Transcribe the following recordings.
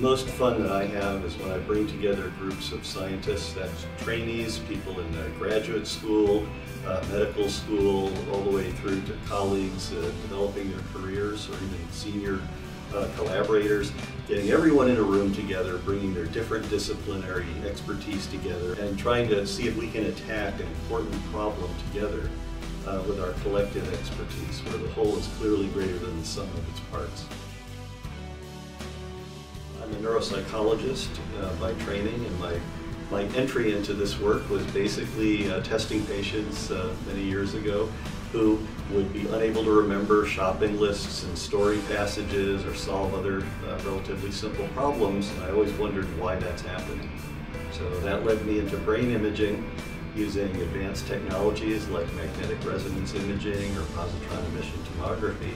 most fun that I have is when I bring together groups of scientists, that's trainees, people in graduate school, uh, medical school, all the way through to colleagues uh, developing their careers or even senior uh, collaborators, getting everyone in a room together, bringing their different disciplinary expertise together, and trying to see if we can attack an important problem together uh, with our collective expertise, where the whole is clearly greater than the sum of its parts. A neuropsychologist uh, by training, and my my entry into this work was basically uh, testing patients uh, many years ago who would be unable to remember shopping lists and story passages or solve other uh, relatively simple problems. And I always wondered why that's happening. So that led me into brain imaging using advanced technologies like magnetic resonance imaging or positron emission tomography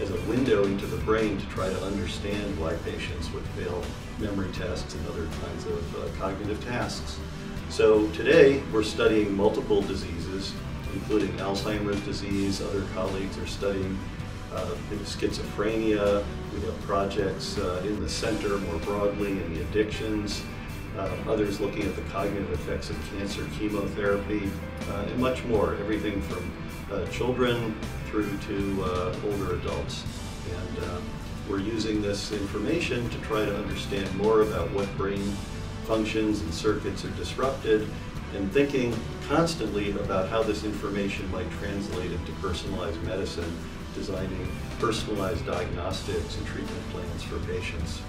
as a window into the brain to try to understand why patients would fail memory tests and other kinds of uh, cognitive tasks. So today we're studying multiple diseases, including Alzheimer's disease. Other colleagues are studying uh, schizophrenia. We have projects uh, in the center more broadly in the addictions. Uh, others looking at the cognitive effects of cancer, chemotherapy, uh, and much more. Everything from uh, children through to uh, older adults. And uh, we're using this information to try to understand more about what brain functions and circuits are disrupted and thinking constantly about how this information might translate into personalized medicine, designing personalized diagnostics and treatment plans for patients.